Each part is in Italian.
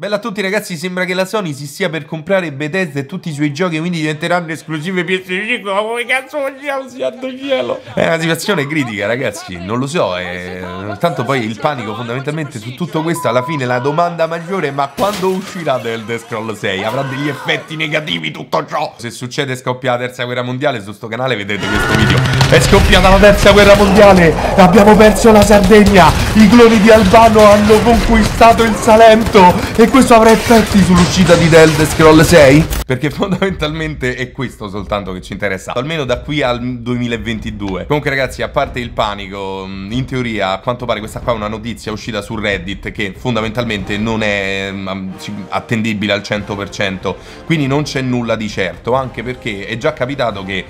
Bella a tutti ragazzi, sembra che la Sony si stia per comprare Bethesda e tutti i suoi giochi quindi diventeranno esclusive PS5 Ma come cazzo vogliamo santo cielo? È una situazione critica ragazzi, non lo so è... Tanto poi il panico fondamentalmente su tutto questo Alla fine la domanda maggiore è ma quando uscirà The Elder Scroll 6? Avrà degli effetti negativi tutto ciò? Se succede scoppia la terza guerra mondiale su sto canale vedrete questo video È scoppiata la terza guerra mondiale Abbiamo perso la Sardegna I cloni di Albano hanno conquistato il Salento E questo avrà effetti sull'uscita di The Elder Scroll 6? Perché fondamentalmente è questo soltanto che ci interessa. Almeno da qui al 2022 Comunque ragazzi, a parte il panico mm, In teoria, a quanto pare questa qua è una notizia uscita su Reddit Che fondamentalmente non è mm, attendibile al 100% Quindi non c'è nulla di certo Anche perché è già capitato che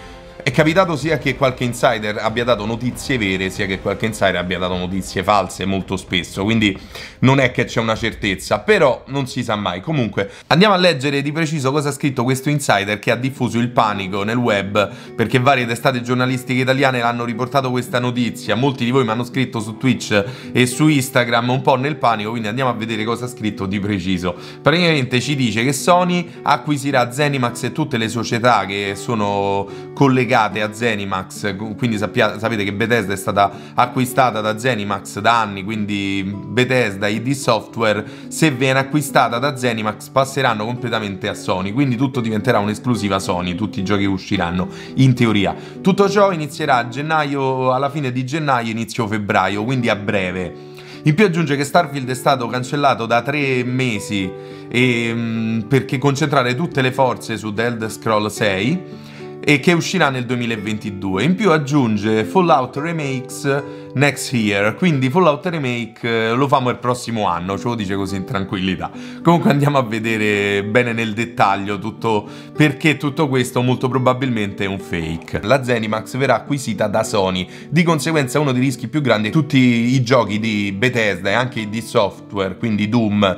è capitato sia che qualche insider abbia dato notizie vere, sia che qualche insider abbia dato notizie false molto spesso, quindi non è che c'è una certezza, però non si sa mai. Comunque, andiamo a leggere di preciso cosa ha scritto questo insider che ha diffuso il panico nel web, perché varie testate giornalistiche italiane hanno riportato questa notizia. Molti di voi mi hanno scritto su Twitch e su Instagram un po' nel panico, quindi andiamo a vedere cosa ha scritto di preciso. Praticamente ci dice che Sony acquisirà Zenimax e tutte le società che sono collegate legate a Zenimax, quindi sappia, sapete che Bethesda è stata acquistata da Zenimax da anni, quindi Bethesda, ID Software, se viene acquistata da Zenimax passeranno completamente a Sony, quindi tutto diventerà un'esclusiva Sony, tutti i giochi usciranno, in teoria. Tutto ciò inizierà a gennaio, alla fine di gennaio, inizio febbraio, quindi a breve. In più aggiunge che Starfield è stato cancellato da tre mesi e, mm, perché concentrare tutte le forze su The Elder Scroll 6 e che uscirà nel 2022. In più aggiunge Fallout Remakes next year, quindi Fallout Remake eh, lo famo il prossimo anno, ce lo dice così in tranquillità. Comunque andiamo a vedere bene nel dettaglio tutto perché tutto questo molto probabilmente è un fake. La Zenimax verrà acquisita da Sony, di conseguenza uno dei rischi più grandi tutti i giochi di Bethesda e anche di software, quindi Doom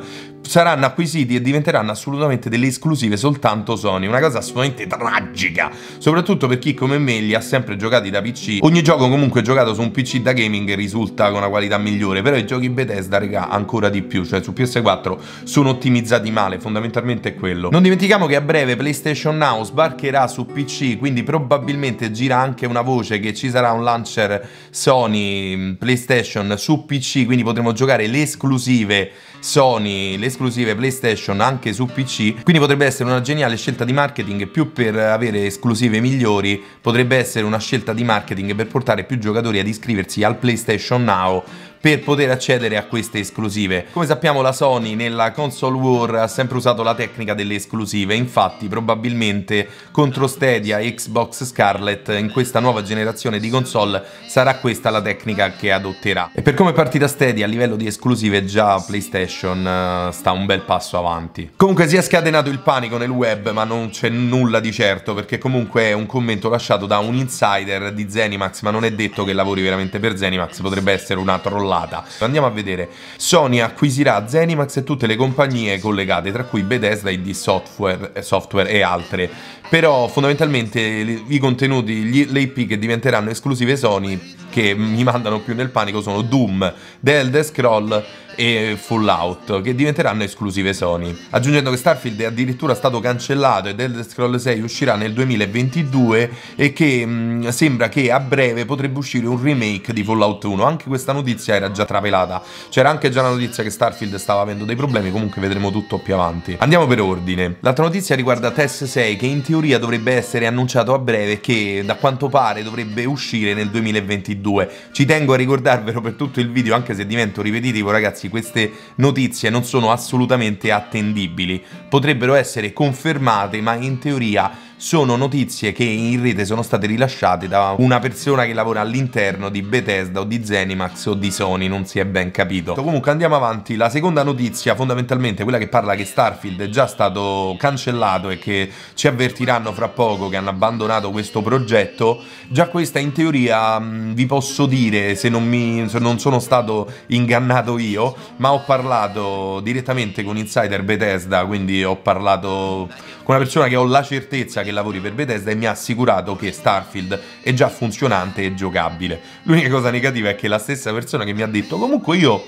saranno acquisiti e diventeranno assolutamente delle esclusive soltanto Sony, una cosa assolutamente tragica, soprattutto per chi come me li ha sempre giocati da PC. Ogni gioco comunque giocato su un PC da gaming risulta con una qualità migliore, però i giochi Bethesda, regà, ancora di più, cioè su PS4 sono ottimizzati male, fondamentalmente è quello. Non dimentichiamo che a breve PlayStation Now sbarcherà su PC, quindi probabilmente gira anche una voce che ci sarà un launcher Sony mm, PlayStation su PC, quindi potremo giocare le esclusive Sony, le esclusive PlayStation anche su PC, quindi potrebbe essere una geniale scelta di marketing più per avere esclusive migliori, potrebbe essere una scelta di marketing per portare più giocatori ad iscriversi al PlayStation Now per poter accedere a queste esclusive. Come sappiamo la Sony nella console war ha sempre usato la tecnica delle esclusive, infatti probabilmente contro Stadia e Xbox Scarlet in questa nuova generazione di console sarà questa la tecnica che adotterà. E per come è partita Stadia a livello di esclusive già PlayStation uh, sta un bel passo avanti. Comunque si è scatenato il panico nel web ma non c'è nulla di certo perché comunque è un commento lasciato da un insider di Zenimax ma non è detto che lavori veramente per Zenimax, potrebbe essere una trollata crollata. Andiamo a vedere. Sony acquisirà Zenimax e tutte le compagnie collegate, tra cui Bethesda, ID Software, eh, Software e altre. Però fondamentalmente i contenuti, gli, le IP che diventeranno esclusive Sony, che mi mandano più nel panico, sono Doom, The Elder Scroll e Fallout, che diventeranno esclusive Sony. Aggiungendo che Starfield è addirittura stato cancellato e Elder Scroll 6 uscirà nel 2022 e che mh, sembra che a breve potrebbe uscire un remake di Fallout 1. Anche questa notizia era già trapelata. C'era anche già la notizia che Starfield stava avendo dei problemi, comunque vedremo tutto più avanti. Andiamo per ordine. L'altra notizia riguarda TES 6 che in teoria dovrebbe essere annunciato a breve che da quanto pare dovrebbe uscire nel 2022. Ci tengo a ricordarvelo per tutto il video anche se divento ripetitivo ragazzi queste notizie non sono assolutamente attendibili. Potrebbero essere confermate ma in teoria sono notizie che in rete sono state rilasciate da una persona che lavora all'interno di Bethesda o di Zenimax o di Sony, non si è ben capito. Comunque andiamo avanti, la seconda notizia fondamentalmente quella che parla che Starfield è già stato cancellato e che ci avvertiranno fra poco che hanno abbandonato questo progetto, già questa in teoria mh, vi posso dire se non, mi, se non sono stato ingannato io, ma ho parlato direttamente con Insider Bethesda, quindi ho parlato con una persona che ho la certezza che che lavori per Bethesda e mi ha assicurato che Starfield è già funzionante e giocabile. L'unica cosa negativa è che la stessa persona che mi ha detto comunque io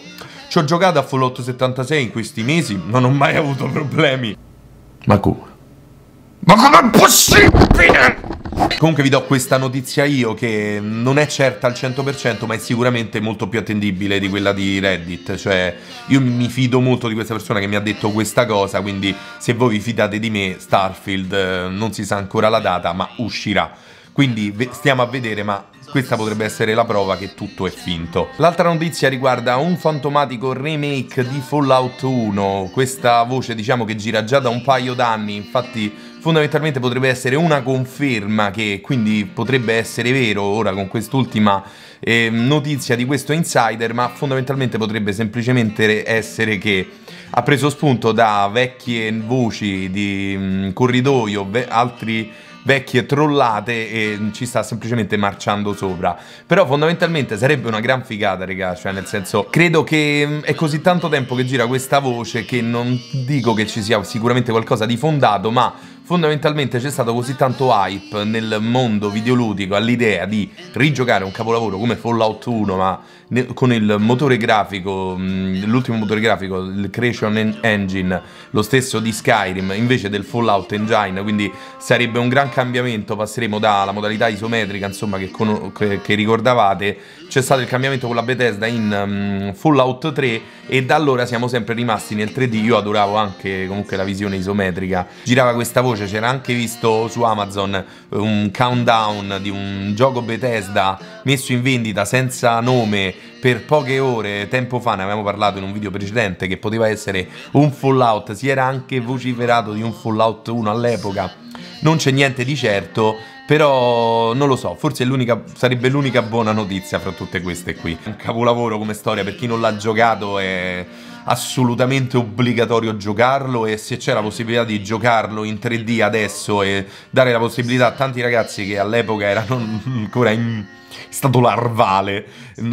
ci ho giocato a Fallout 76 in questi mesi, non ho mai avuto problemi. Ma come? Ma com'è possibile? Comunque vi do questa notizia io che non è certa al 100% ma è sicuramente molto più attendibile di quella di Reddit, cioè io mi fido molto di questa persona che mi ha detto questa cosa, quindi se voi vi fidate di me Starfield eh, non si sa ancora la data ma uscirà. Quindi stiamo a vedere ma questa potrebbe essere la prova che tutto è finto. L'altra notizia riguarda un fantomatico remake di Fallout 1, questa voce diciamo che gira già da un paio d'anni, infatti fondamentalmente potrebbe essere una conferma che quindi potrebbe essere vero ora con quest'ultima eh, notizia di questo insider, ma fondamentalmente potrebbe semplicemente essere che ha preso spunto da vecchie voci di mh, mm, corridoio, altri vecchie trollate e ci sta semplicemente marciando sopra. Però fondamentalmente sarebbe una gran figata, raga, cioè nel senso credo che mm, è così tanto tempo che gira questa voce che non dico che ci sia sicuramente qualcosa di fondato, ma fondamentalmente c'è stato così tanto hype nel mondo videoludico all'idea di rigiocare un capolavoro come Fallout 1 ma con il motore grafico, l'ultimo motore grafico, il Creation Engine, lo stesso di Skyrim invece del Fallout Engine, quindi sarebbe un gran cambiamento, passeremo dalla modalità isometrica insomma che, che, che ricordavate, c'è stato il cambiamento con la Bethesda in um, Fallout 3 e da allora siamo sempre rimasti nel 3D, io adoravo anche comunque la visione isometrica, girava questa voce voce, c'era anche visto su Amazon un countdown di un gioco Bethesda messo in vendita senza nome per poche ore tempo fa, ne avevamo parlato in un video precedente che poteva essere un Fallout, si era anche vociferato di un Fallout 1 all'epoca. Non c'è niente di certo, però non lo so, forse sarebbe l'unica buona notizia fra tutte queste qui. Un capolavoro come storia per chi non l'ha giocato è assolutamente obbligatorio giocarlo e se c'è la possibilità di giocarlo in 3D adesso e dare la possibilità a tanti ragazzi che all'epoca erano ancora in stato larvale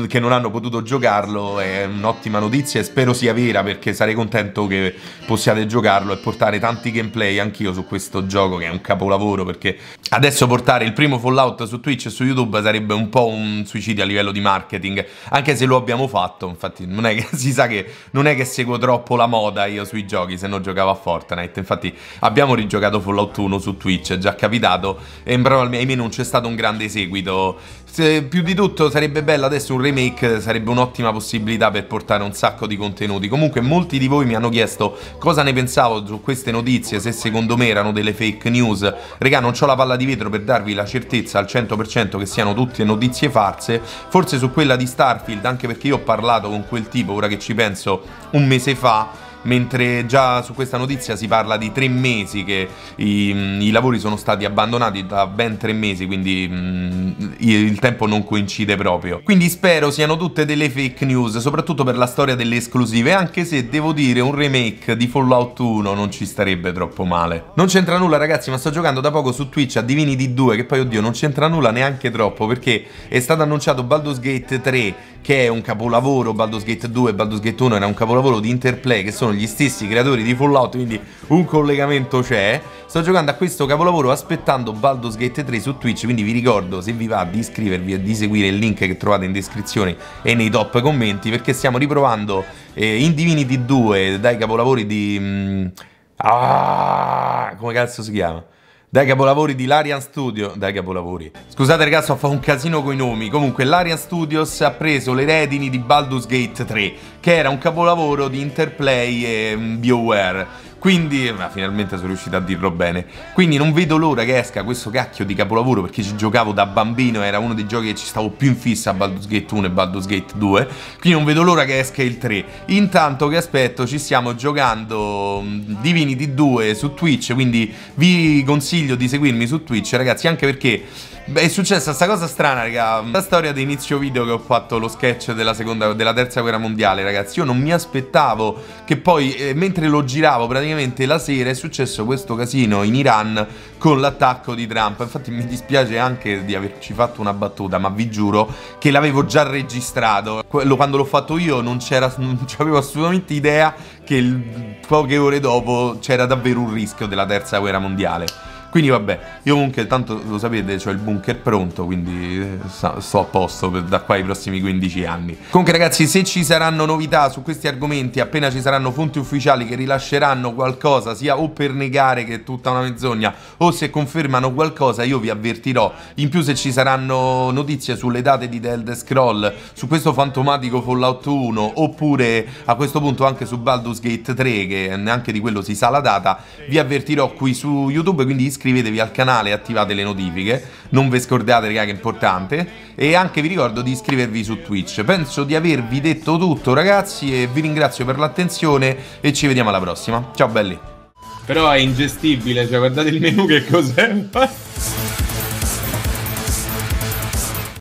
che non hanno potuto giocarlo è un'ottima notizia e spero sia vera perché sarei contento che possiate giocarlo e portare tanti gameplay anch'io su questo gioco che è un capolavoro perché adesso portare il primo Fallout su Twitch e su YouTube sarebbe un po' un suicidio a livello di marketing anche se lo abbiamo fatto infatti non è che si sa che non è che seguo troppo la moda io sui giochi se non giocavo a Fortnite infatti abbiamo rigiocato Fallout 1 su Twitch è già capitato e probabilmente ahimè non c'è stato un grande seguito. Se, più di tutto sarebbe bello adesso un remake, sarebbe un'ottima possibilità per portare un sacco di contenuti. Comunque molti di voi mi hanno chiesto cosa ne pensavo su queste notizie, se secondo me erano delle fake news. Regà, non ho la palla di vetro per darvi la certezza al 100% che siano tutte notizie farse. Forse su quella di Starfield, anche perché io ho parlato con quel tipo, ora che ci penso, un mese fa mentre già su questa notizia si parla di tre mesi che i, mm, i lavori sono stati abbandonati da ben tre mesi, quindi mh, mm, il tempo non coincide proprio. Quindi spero siano tutte delle fake news, soprattutto per la storia delle esclusive, anche se devo dire un remake di Fallout 1 non ci starebbe troppo male. Non c'entra nulla ragazzi, ma sto giocando da poco su Twitch a Divinity 2, che poi oddio non c'entra nulla neanche troppo, perché è stato annunciato Baldur's Gate 3, che è un capolavoro, Baldur's Gate 2 e Baldur's Gate 1 era un capolavoro di Interplay, che sono gli stessi creatori di Fallout, quindi un collegamento c'è. Sto giocando a questo capolavoro aspettando Baldur's Gate 3 su Twitch, quindi vi ricordo se vi va di iscrivervi e di seguire il link che trovate in descrizione e nei top commenti, perché stiamo riprovando eh, in Divinity 2 dai capolavori di... Mm, ah, come cazzo si chiama? Dai capolavori di Larian Studio dai capolavori. Scusate ragazzi ho fatto un casino con i nomi. Comunque Larian Studios ha preso le redini di Baldur's Gate 3 che era un capolavoro di Interplay e mm, BioWare quindi, ma finalmente sono riuscito a dirlo bene. Quindi non vedo l'ora che esca questo cacchio di capolavoro perché ci giocavo da bambino, era uno dei giochi che ci stavo più in fissa Baldur's Gate 1 e Baldur's Gate 2. Quindi non vedo l'ora che esca il 3. Intanto che aspetto ci stiamo giocando mm, Divinity 2 su Twitch, quindi vi consiglio di seguirmi su Twitch, ragazzi, anche perché Beh, è successa sta cosa strana, raga. La storia di inizio video che ho fatto lo sketch della, seconda, della terza guerra mondiale, ragazzi. Io non mi aspettavo che poi, eh, mentre lo giravo praticamente la sera, è successo questo casino in Iran con l'attacco di Trump. Infatti mi dispiace anche di averci fatto una battuta, ma vi giuro che l'avevo già registrato. Quando l'ho fatto io non c'era, non avevo assolutamente idea che il, poche ore dopo c'era davvero un rischio della terza guerra mondiale. Quindi vabbè, io comunque tanto lo sapete, ho il bunker pronto, quindi eh, sto a posto per da qua ai prossimi 15 anni. Comunque ragazzi, se ci saranno novità su questi argomenti, appena ci saranno fonti ufficiali che rilasceranno qualcosa, sia o per negare che è tutta una menzogna, o se confermano qualcosa, io vi avvertirò. In più se ci saranno notizie sulle date di The Elder Scroll, su questo fantomatico Fallout 1, oppure a questo punto anche su Baldur's Gate 3, che neanche di quello si sa la data, vi avvertirò qui su YouTube, quindi iscrivetevi al canale e attivate le notifiche, non vi scordate raga che è importante, e anche vi ricordo di iscrivervi su Twitch. Penso di avervi detto tutto ragazzi e vi ringrazio per l'attenzione e ci vediamo alla prossima. Ciao belli! Però è ingestibile, cioè guardate il menu che cos'è.